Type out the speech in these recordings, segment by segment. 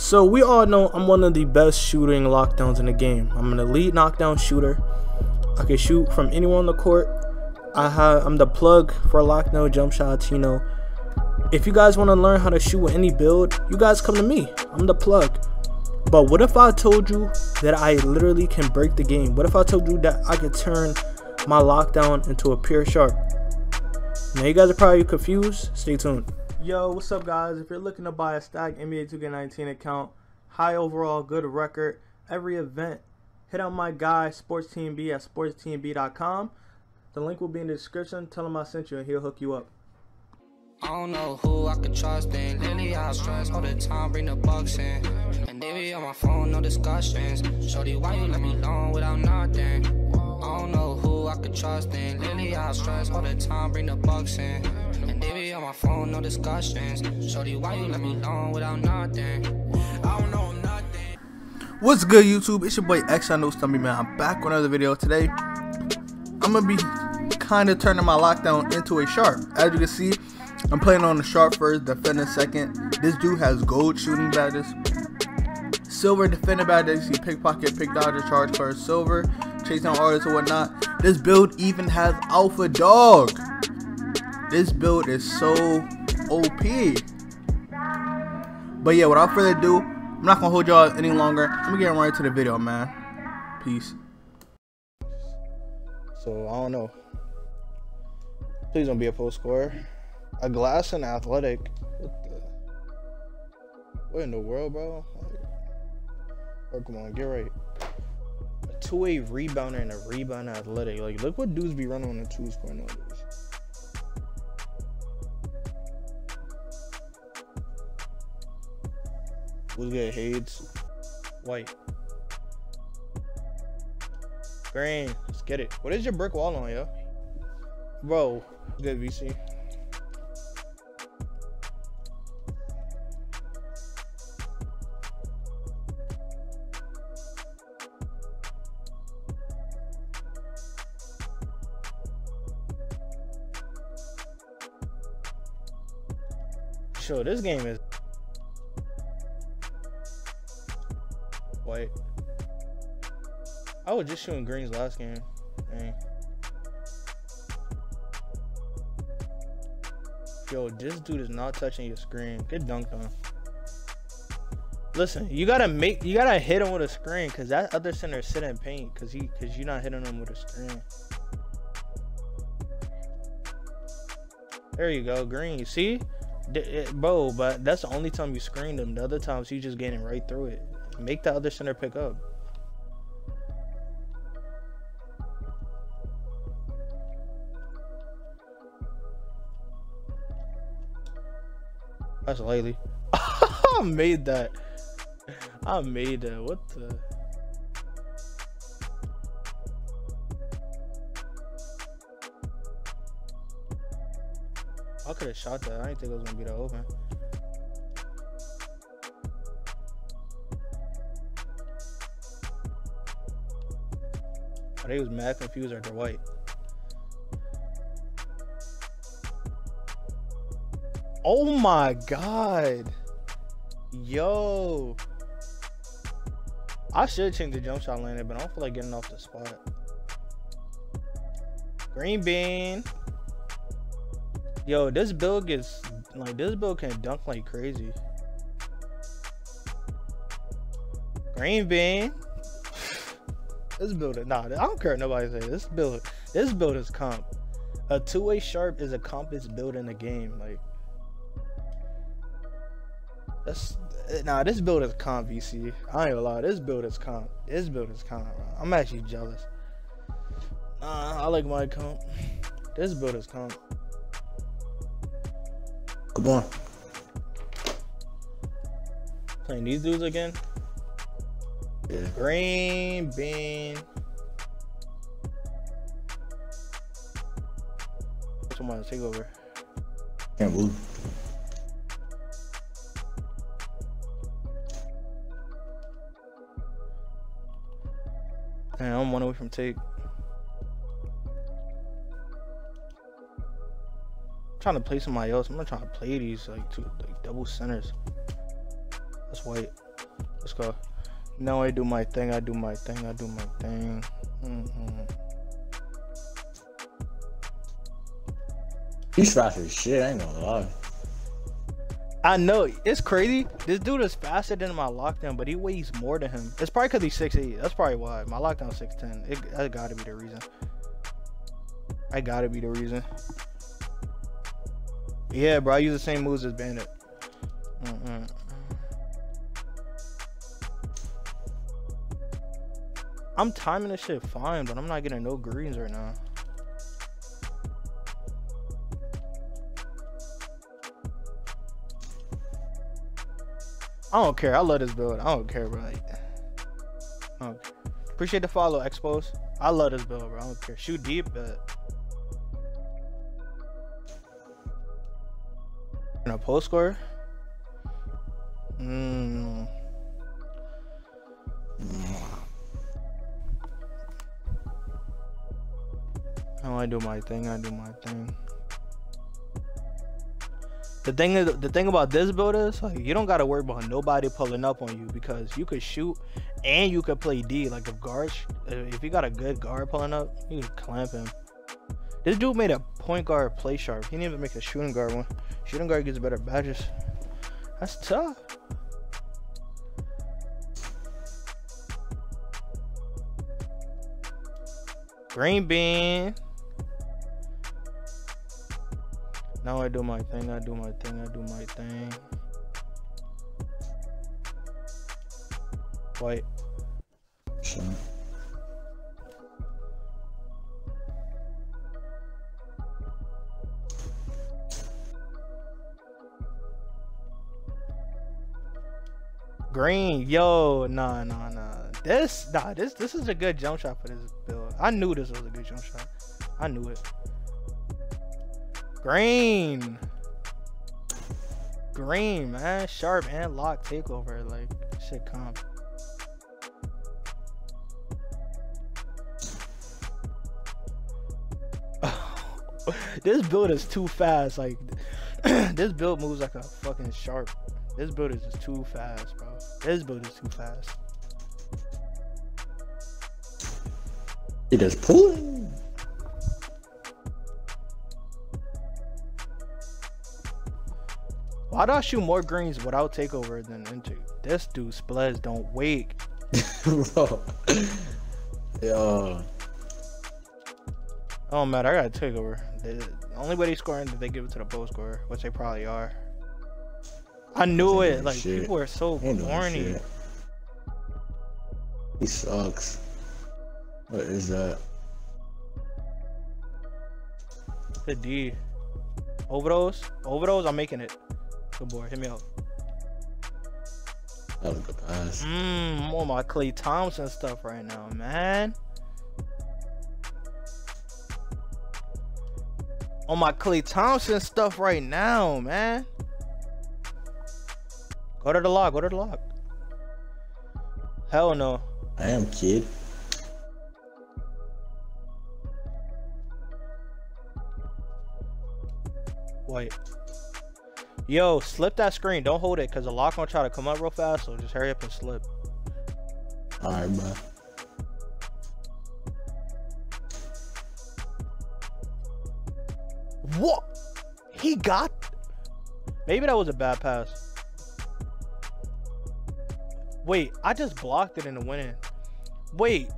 So we all know I'm one of the best shooting lockdowns in the game. I'm an elite knockdown shooter. I can shoot from anywhere on the court. I have I'm the plug for lockdown jump shots, you know. If you guys want to learn how to shoot with any build, you guys come to me. I'm the plug. But what if I told you that I literally can break the game? What if I told you that I could turn my lockdown into a pure sharp? Now you guys are probably confused. Stay tuned. Yo, what's up guys? If you're looking to buy a stack NBA 2K19 account, high overall, good record, every event, hit out my guy Sports TNB at sportstnb.com. The link will be in the description. Tell him I sent you and he'll hook you up. I don't know who I could trust in. I stress all the time, bring the bucks in. And they be on my phone, no discussions. Shorty, why you let me alone without nothing? I don't know who I could trust in. I stress all the time, bring the bucks in. Phone, no discussions. Shorty, why you let me alone without nothing? What's good YouTube? It's your boy X I know Stumpy man. I'm back with another video today. I'm gonna be kind of turning my lockdown into a sharp. As you can see, I'm playing on the sharp first, defending second. This dude has gold shooting badges. Silver defender badges. You pickpocket, pick dodger, charge card, silver, chase down artists or whatnot. This build even has alpha dog. This build is so OP. But yeah, without further ado, I'm not gonna hold y'all any longer. Let me get right into the video, man. Peace. So I don't know. Please don't be a post scorer. A glass and athletic. What the? What in the world, bro? Oh, come on, get right. A two-way rebounder and a rebound athletic. Like, look what dudes be running on the two score nowadays. What's good, Hades? White. Green. Let's get it. What is your brick wall on, yo? Bro. Good VC. Sure, this game is white. I was just shooting greens last game. Dang. Yo, this dude is not touching your screen. Get dunked on. Listen, you gotta make you gotta hit him with a screen because that other center is sitting in paint because he because you're not hitting him with a screen. There you go, green. You see? It, eh, bro, but that's the only time you screened him. The other times he's just getting right through it. Make the other center pick up. That's lately. I made that. I made that. What the? I could have shot that. I didn't think it was gonna be that open. Oh, they was mad confused after white. Oh my god. Yo. I should change the jump shot landing, but I don't feel like getting off the spot. Green bean. Yo, this build gets like this build can dunk like crazy. Green bean. This build nah, I don't care what nobody say. This build this build is comp. A two-way sharp is a compass build in the game. Like that's nah, this build is comp VC. I ain't gonna lie, this build is comp. This build is comp. I'm actually jealous. Nah, I like my comp. This build is comp. Come on. Playing these dudes again. Yeah. Green bean. Which one to take over? Can't move. Man, I'm one away from take. trying to play somebody else. I'm not trying to play these like two like double centers. That's white. Let's go. No, I do my thing. I do my thing. I do my thing. Mm-hmm. He's fast as shit. I ain't gonna lie. I know it's crazy. This dude is faster than my lockdown, but he weighs more than him. It's probably because he's six eight. That's probably why my lockdown six ten. It that gotta be the reason. I gotta be the reason. Yeah, bro. I use the same moves as Bandit. Mm-mm. I'm timing this shit fine, but I'm not getting no greens right now. I don't care. I love this build. I don't care, bro. Like. Appreciate the follow, Expos. I love this build, bro. I don't care. Shoot deep, but in a post score. Mm. I do my thing. I do my thing. The thing is, the thing about this build is like you don't gotta worry about nobody pulling up on you because you could shoot and you could play D. Like if guard, if you got a good guard pulling up, you can clamp him. This dude made a point guard play sharp. He didn't even make a shooting guard one. Shooting guard gets better badges. That's tough. Green bean. Now I do my thing, I do my thing, I do my thing. White. Sure. Green, yo, nah, nah, nah. This, nah, this, this is a good jump shot for this build. I knew this was a good jump shot. I knew it. Green. Green, man. Sharp and lock takeover. Like, shit come. this build is too fast. Like, this build moves like a fucking sharp. This build is just too fast, bro. This build is too fast. It is pulling. Why do I shoot more greens without takeover than into? This dude splits don't wake. Bro. Yo. Oh man, I gotta take over. The only way they scoring is they give it to the post scorer, which they probably are. I knew it. Like Shit. people are so corny. He sucks. What is that? The D. Overdose. Overdose. I'm making it. Good boy. Hit me up. That was a good pass. Mmm. I'm on my Klay Thompson stuff right now, man. On my Klay Thompson stuff right now, man. Go to the log. Go to the log. Hell no. I am kid. White. Yo, slip that screen. Don't hold it, cause the lock gonna try to come up real fast. So just hurry up and slip. Alright, bro. What? He got? Maybe that was a bad pass. Wait, I just blocked it in the winning. Wait,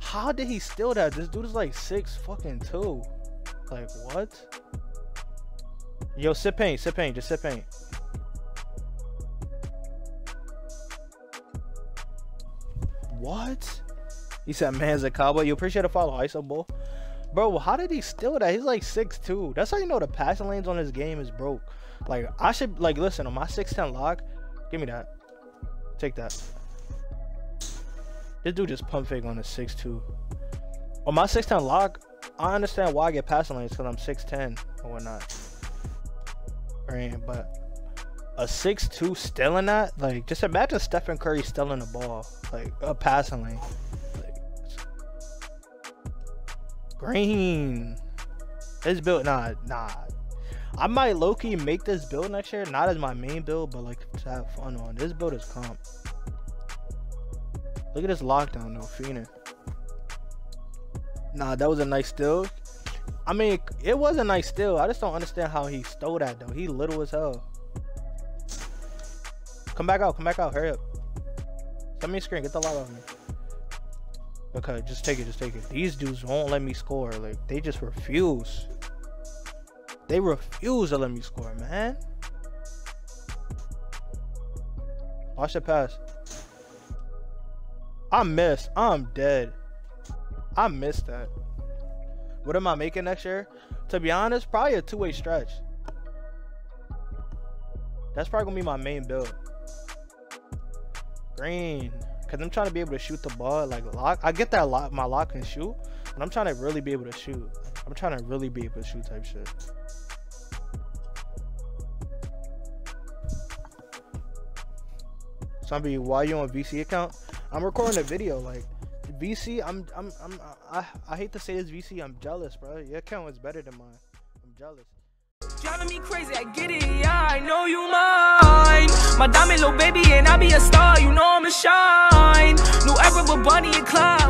how did he steal that? This dude is like six fucking two. Like what? Yo, sip paint, sip paint, just sip paint. What? He said, "Man's a cowboy." You appreciate a follow, ISO bull. Bro, how did he steal that? He's like 6'2". That's how you know the passing lanes on this game is broke. Like, I should, like, listen, on my 6'10 lock, give me that. Take that. This dude just pump fake on a 6'2". On my 6'10 lock, I understand why I get passing lanes because I'm 6'10 or whatnot. But a 6'2 stealing that, like, just imagine Stephen Curry stealing the ball, like, a passing lane. Like, Green. This build, nah, nah. I might low key make this build next year, not as my main build, but like to have fun on. This build is comp. Look at this lockdown though, Fiending. Nah, that was a nice steal. I mean, it was a nice steal. I just don't understand how he stole that though. He little as hell. Come back out. Come back out. Hurry up. Send me a screen. Get the lock off me. Okay, just take it. Just take it. These dudes won't let me score. Like they just refuse. They refuse to let me score, man. Watch the pass. I missed. I'm dead. I missed that. What am I making next year? To be honest, probably a two-way stretch. That's probably gonna be my main build. Green. Cause I'm trying to be able to shoot the ball like lock. I get that lock my lock can shoot, but I'm trying to really be able to shoot. I'm trying to really be able to shoot type shit. Somebody, why you on VC account? I'm recording a video. Like VC, I'm, I'm, I'm, I, I hate to say this VC. I'm jealous, bro. Your account is better than mine. I'm jealous. Driving me crazy, I get it, yeah, I know you mine. My diamond little baby, and I be a star, you know I'm a shine. New Bonnie and Clyde.